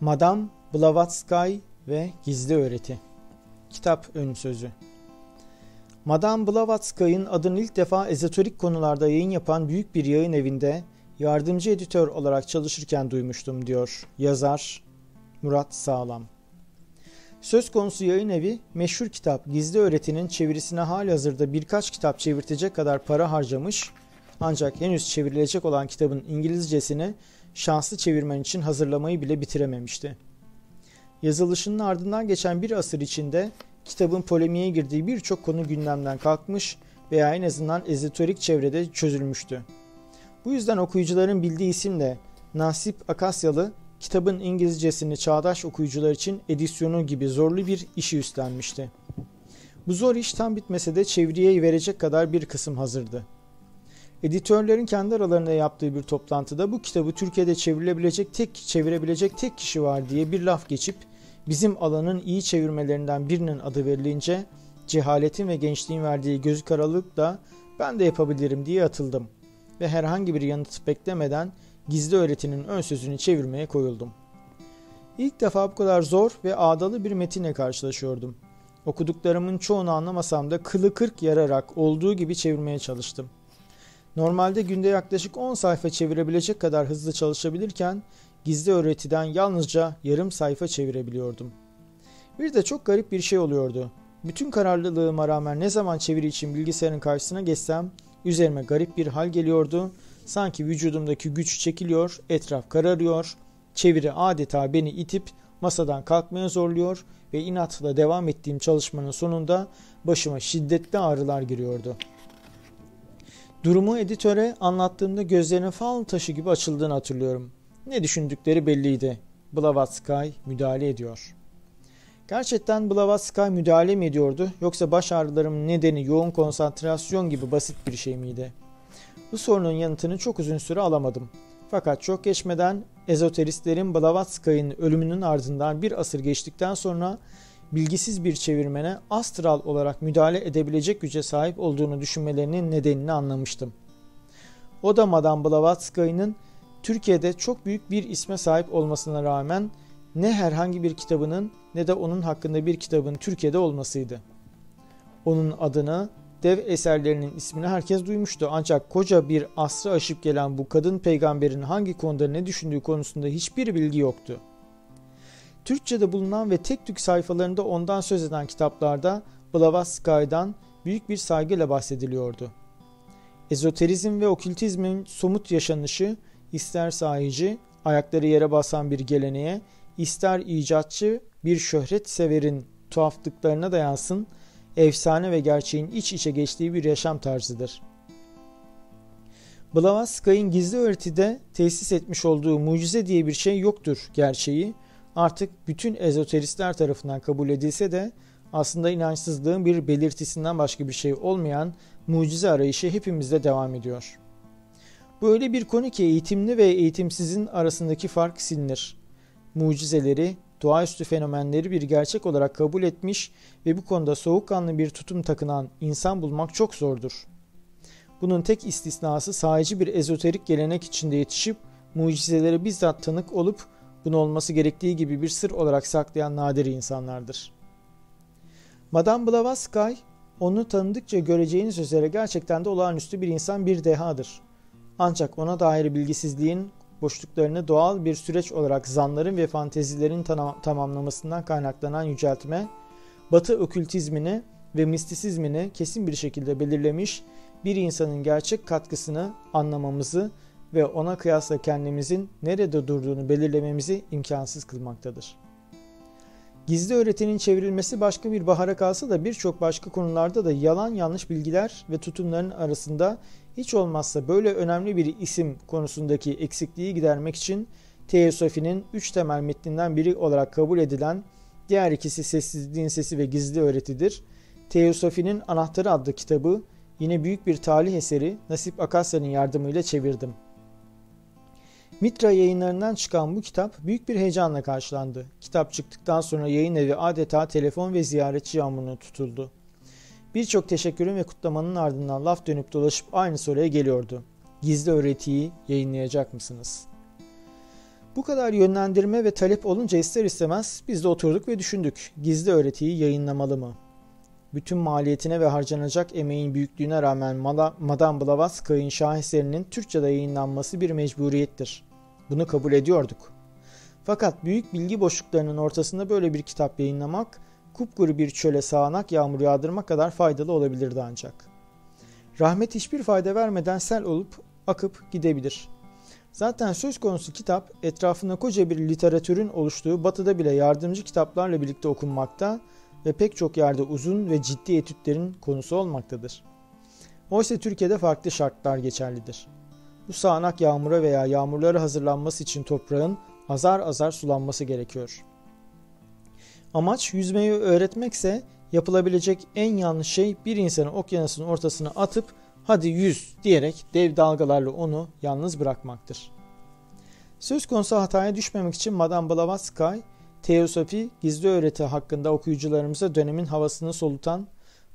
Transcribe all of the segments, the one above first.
Madame Blavatsky ve Gizli Öğreti Kitap ön sözü Madame Blavatsky'ın adını ilk defa ezoterik konularda yayın yapan büyük bir yayın evinde yardımcı editör olarak çalışırken duymuştum diyor yazar Murat Sağlam. Söz konusu yayın evi meşhur kitap Gizli Öğreti'nin çevirisine hali hazırda birkaç kitap çevirtecek kadar para harcamış ancak henüz çevrilecek olan kitabın İngilizcesini şanslı çevirmen için hazırlamayı bile bitirememişti. Yazılışının ardından geçen bir asır içinde kitabın polemiğe girdiği birçok konu gündemden kalkmış veya en azından ezoterik çevrede çözülmüştü. Bu yüzden okuyucuların bildiği isimle Nasip Akasyalı kitabın İngilizcesini çağdaş okuyucular için edisyonu gibi zorlu bir işi üstlenmişti. Bu zor iş tam bitmese de çeviriye verecek kadar bir kısım hazırdı. Editörlerin kendi aralarında yaptığı bir toplantıda bu kitabı Türkiye'de çevrilebilecek tek çevirebilecek tek kişi var diye bir laf geçip bizim alanın iyi çevirmelerinden birinin adı verilince cehaletin ve gençliğin verdiği gözü karalıkla ben de yapabilirim diye atıldım ve herhangi bir yanıt beklemeden gizli öğretinin ön sözünü çevirmeye koyuldum. İlk defa bu kadar zor ve ağdalı bir metinle karşılaşıyordum. Okuduklarımın çoğunu anlamasam da kılı kırk yararak olduğu gibi çevirmeye çalıştım. Normalde günde yaklaşık 10 sayfa çevirebilecek kadar hızlı çalışabilirken gizli öğretiden yalnızca yarım sayfa çevirebiliyordum. Bir de çok garip bir şey oluyordu. Bütün kararlılığıma rağmen ne zaman çeviri için bilgisayarın karşısına geçsem üzerime garip bir hal geliyordu. Sanki vücudumdaki güç çekiliyor, etraf kararıyor. Çeviri adeta beni itip masadan kalkmaya zorluyor ve inatla devam ettiğim çalışmanın sonunda başıma şiddetli ağrılar giriyordu.'' Durumu editöre anlattığımda gözlerine fal taşı gibi açıldığını hatırlıyorum. Ne düşündükleri belliydi. Blavatsky müdahale ediyor. Gerçekten Blavatsky müdahale mi ediyordu yoksa baş ağrılarımın nedeni yoğun konsantrasyon gibi basit bir şey miydi? Bu sorunun yanıtını çok uzun süre alamadım. Fakat çok geçmeden ezoteristlerin Blavatsky'ın ölümünün ardından bir asır geçtikten sonra bilgisiz bir çevirmene astral olarak müdahale edebilecek güce sahip olduğunu düşünmelerinin nedenini anlamıştım. O da Madame Blavatsky'nin Türkiye'de çok büyük bir isme sahip olmasına rağmen ne herhangi bir kitabının ne de onun hakkında bir kitabın Türkiye'de olmasıydı. Onun adını, dev eserlerinin ismini herkes duymuştu ancak koca bir asrı aşıp gelen bu kadın peygamberin hangi konuda ne düşündüğü konusunda hiçbir bilgi yoktu. Türkçe'de bulunan ve tek tük sayfalarında ondan söz eden kitaplarda Blavatsky'dan büyük bir saygıyla bahsediliyordu. Ezoterizm ve okültizmin somut yaşanışı ister sahici, ayakları yere basan bir geleneğe, ister icatçı bir şöhret severin tuhaflıklarına dayansın, efsane ve gerçeğin iç içe geçtiği bir yaşam tarzıdır. Blavatsky'ın gizli öğretide tesis etmiş olduğu mucize diye bir şey yoktur gerçeği, artık bütün ezoteristler tarafından kabul edilse de aslında inançsızlığın bir belirtisinden başka bir şey olmayan mucize arayışı hepimizde devam ediyor. Böyle bir konu ki eğitimli ve eğitimsizin arasındaki fark silinir. Mucizeleri, doğaüstü fenomenleri bir gerçek olarak kabul etmiş ve bu konuda soğukkanlı bir tutum takınan insan bulmak çok zordur. Bunun tek istisnası sahici bir ezoterik gelenek içinde yetişip mucizelere bizzat tanık olup bunu olması gerektiği gibi bir sır olarak saklayan nadir insanlardır. Madame Blavatsky onu tanıdıkça göreceğiniz üzere gerçekten de olağanüstü bir insan bir dehadır. Ancak ona dair bilgisizliğin boşluklarını doğal bir süreç olarak zanların ve fantezilerin tamamlamasından kaynaklanan yüceltme, Batı okültizmini ve mistisizmini kesin bir şekilde belirlemiş, bir insanın gerçek katkısını anlamamızı ve ona kıyasla kendimizin nerede durduğunu belirlememizi imkansız kılmaktadır. Gizli öğretinin çevrilmesi başka bir bahara kalsa da birçok başka konularda da yalan yanlış bilgiler ve tutumların arasında hiç olmazsa böyle önemli bir isim konusundaki eksikliği gidermek için Teosofinin üç temel metninden biri olarak kabul edilen diğer ikisi Sessizliğin Sesi ve Gizli Öğretidir. Teosofinin Anahtarı adlı kitabı yine büyük bir talih eseri Nasip Akasya'nın yardımıyla çevirdim. Mitra yayınlarından çıkan bu kitap büyük bir heyecanla karşılandı. Kitap çıktıktan sonra yayın evi adeta telefon ve ziyaretçi yağmuruna tutuldu. Birçok teşekkürün ve kutlamanın ardından laf dönüp dolaşıp aynı soruya geliyordu. Gizli öğretiyi yayınlayacak mısınız? Bu kadar yönlendirme ve talep olunca ister istemez biz de oturduk ve düşündük. Gizli öğretiyi yayınlamalı mı? Bütün maliyetine ve harcanacak emeğin büyüklüğüne rağmen Madame Blavatsky'ın şaheserinin Türkçe'de yayınlanması bir mecburiyettir. Bunu kabul ediyorduk. Fakat büyük bilgi boşluklarının ortasında böyle bir kitap yayınlamak, kupkuru bir çöle sağanak yağmur yağdırmak kadar faydalı olabilirdi ancak. Rahmet hiçbir fayda vermeden sel olup akıp gidebilir. Zaten söz konusu kitap etrafında koca bir literatürün oluştuğu batıda bile yardımcı kitaplarla birlikte okunmakta ve pek çok yerde uzun ve ciddi etütlerin konusu olmaktadır. Oysa Türkiye'de farklı şartlar geçerlidir. Bu sağanak yağmura veya yağmurlara hazırlanması için toprağın azar azar sulanması gerekiyor. Amaç yüzmeyi öğretmekse yapılabilecek en yanlış şey bir insanı okyanusun ortasına atıp hadi yüz diyerek dev dalgalarla onu yalnız bırakmaktır. Söz konusu hataya düşmemek için Madame Blavatsky, Teosofi gizli öğreti hakkında okuyucularımıza dönemin havasını solutan,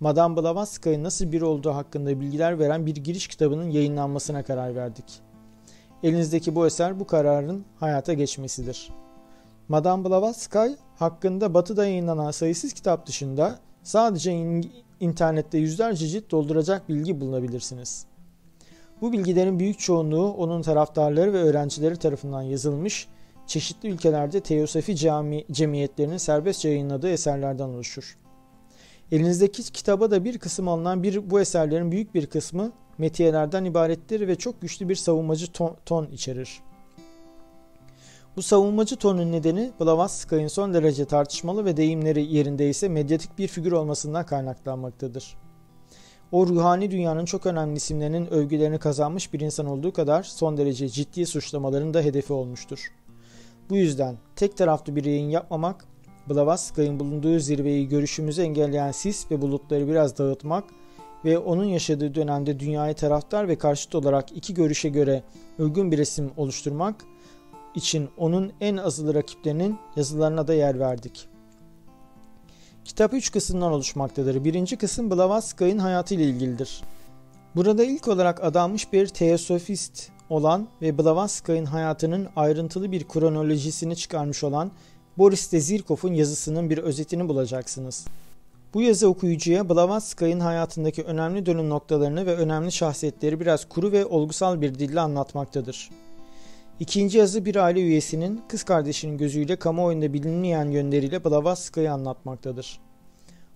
Madame Blavatsky'ın nasıl biri olduğu hakkında bilgiler veren bir giriş kitabının yayınlanmasına karar verdik. Elinizdeki bu eser bu kararın hayata geçmesidir. Madame Blavatsky hakkında batıda yayınlanan sayısız kitap dışında sadece in- internette yüzlerce cilt dolduracak bilgi bulunabilirsiniz. Bu bilgilerin büyük çoğunluğu onun taraftarları ve öğrencileri tarafından yazılmış, çeşitli ülkelerde teosofi cami, cemiyetlerinin serbestçe yayınladığı eserlerden oluşur. Elinizdeki kitaba da bir kısım alınan bir bu eserlerin büyük bir kısmı metiyelerden ibarettir ve çok güçlü bir savunmacı ton, ton içerir. Bu savunmacı tonun nedeni Blavatsky'ın son derece tartışmalı ve deyimleri yerinde ise medyatik bir figür olmasından kaynaklanmaktadır. O ruhani dünyanın çok önemli isimlerinin övgülerini kazanmış bir insan olduğu kadar son derece ciddi suçlamaların da hedefi olmuştur. Bu yüzden tek taraflı bir yayın yapmamak, Blavatsky'ın bulunduğu zirveyi görüşümüzü engelleyen sis ve bulutları biraz dağıtmak ve onun yaşadığı dönemde dünyayı taraftar ve karşıt olarak iki görüşe göre uygun bir resim oluşturmak için onun en azılı rakiplerinin yazılarına da yer verdik. Kitap üç kısımdan oluşmaktadır. Birinci kısım Blavatsky'ın hayatı ile ilgilidir. Burada ilk olarak adanmış bir teosofist olan ve Blavatsky'ın hayatının ayrıntılı bir kronolojisini çıkarmış olan Boris Dezirkov'un yazısının bir özetini bulacaksınız. Bu yazı okuyucuya Blavatsky'ın hayatındaki önemli dönüm noktalarını ve önemli şahsiyetleri biraz kuru ve olgusal bir dille anlatmaktadır. İkinci yazı bir aile üyesinin kız kardeşinin gözüyle kamuoyunda bilinmeyen yönleriyle Blavatsky'ı anlatmaktadır.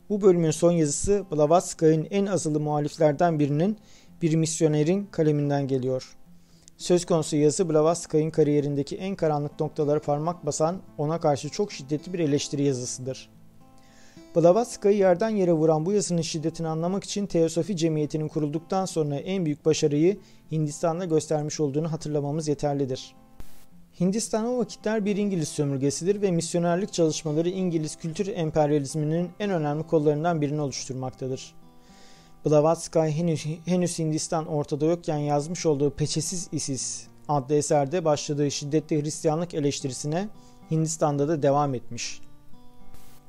Bu bölümün son yazısı Blavatsky'ın en azılı muhaliflerden birinin bir misyonerin kaleminden geliyor. Söz konusu yazı Blavatsky'ın kariyerindeki en karanlık noktaları parmak basan ona karşı çok şiddetli bir eleştiri yazısıdır. Blavatsky'ı yerden yere vuran bu yazının şiddetini anlamak için Teosofi Cemiyeti'nin kurulduktan sonra en büyük başarıyı Hindistan'da göstermiş olduğunu hatırlamamız yeterlidir. Hindistan o vakitler bir İngiliz sömürgesidir ve misyonerlik çalışmaları İngiliz kültür emperyalizminin en önemli kollarından birini oluşturmaktadır. Blavatsky henüz, henüz Hindistan ortada yokken yazmış olduğu Peçesiz Isis adlı eserde başladığı şiddetli Hristiyanlık eleştirisine Hindistan'da da devam etmiş.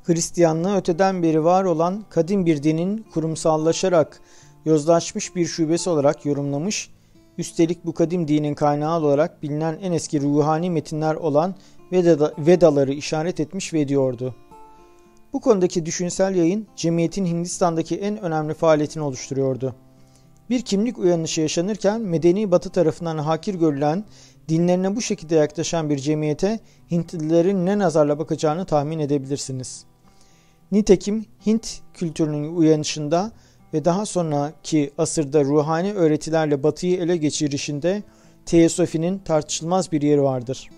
Hristiyanlığı öteden beri var olan kadim bir dinin kurumsallaşarak yozlaşmış bir şubesi olarak yorumlamış, üstelik bu kadim dinin kaynağı olarak bilinen en eski ruhani metinler olan Vedaları işaret etmiş ve ediyordu. Bu konudaki düşünsel yayın cemiyetin Hindistan'daki en önemli faaliyetini oluşturuyordu. Bir kimlik uyanışı yaşanırken medeni batı tarafından hakir görülen, dinlerine bu şekilde yaklaşan bir cemiyete Hintlilerin ne nazarla bakacağını tahmin edebilirsiniz. Nitekim Hint kültürünün uyanışında ve daha sonraki asırda ruhani öğretilerle batıyı ele geçirişinde Teosofinin tartışılmaz bir yeri vardır.''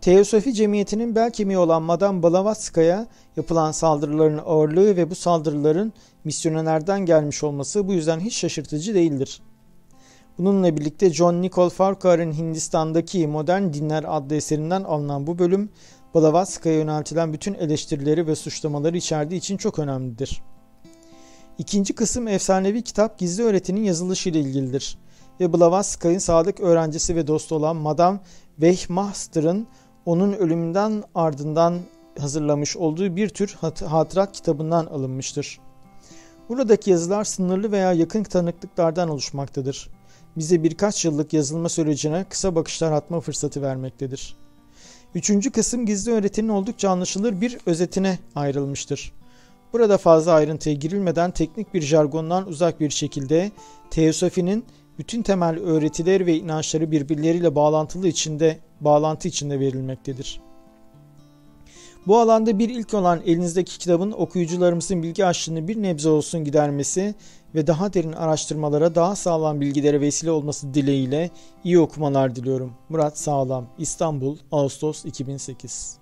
Teosofi cemiyetinin bel kemiği olan Madame Blavatskaya yapılan saldırıların ağırlığı ve bu saldırıların misyonerlerden gelmiş olması bu yüzden hiç şaşırtıcı değildir. Bununla birlikte John Nicole Farquhar'ın Hindistan'daki Modern Dinler adlı eserinden alınan bu bölüm Blavatskaya yöneltilen bütün eleştirileri ve suçlamaları içerdiği için çok önemlidir. İkinci kısım efsanevi kitap gizli öğretinin yazılışı ile ilgilidir ve Blavatskay'ın sadık öğrencisi ve dostu olan Madame Weichmaster'ın onun ölümünden ardından hazırlamış olduğu bir tür hatırat kitabından alınmıştır. Buradaki yazılar sınırlı veya yakın tanıklıklardan oluşmaktadır. Bize birkaç yıllık yazılma sürecine kısa bakışlar atma fırsatı vermektedir. Üçüncü kısım gizli öğretinin oldukça anlaşılır bir özetine ayrılmıştır. Burada fazla ayrıntıya girilmeden teknik bir jargondan uzak bir şekilde Teosofinin bütün temel öğretileri ve inançları birbirleriyle bağlantılı içinde, bağlantı içinde verilmektedir. Bu alanda bir ilk olan elinizdeki kitabın okuyucularımızın bilgi açlığını bir nebze olsun gidermesi ve daha derin araştırmalara daha sağlam bilgilere vesile olması dileğiyle iyi okumalar diliyorum. Murat Sağlam, İstanbul, Ağustos 2008